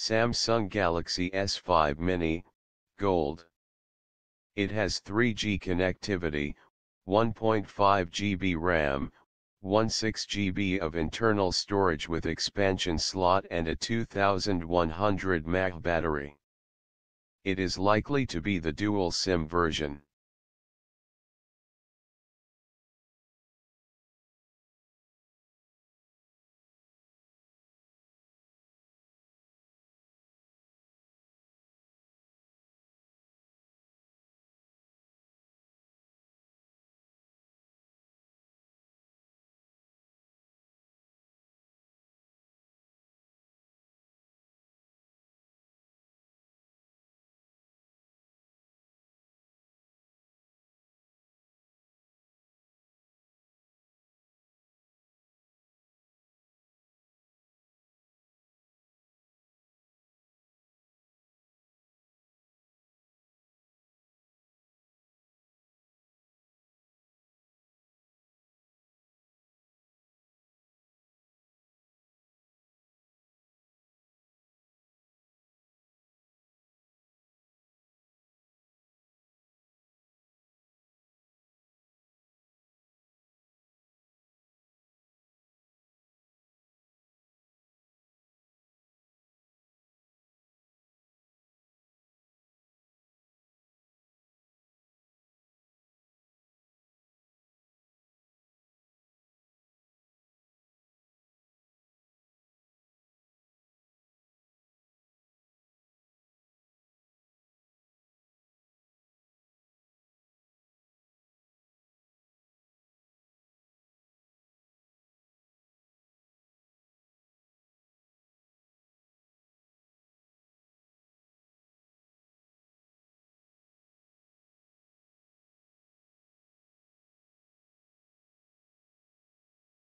Samsung Galaxy S5 Mini, Gold. It has 3G connectivity, 1.5 GB RAM, 16 GB of internal storage with expansion slot and a 2100 mAh battery. It is likely to be the dual SIM version.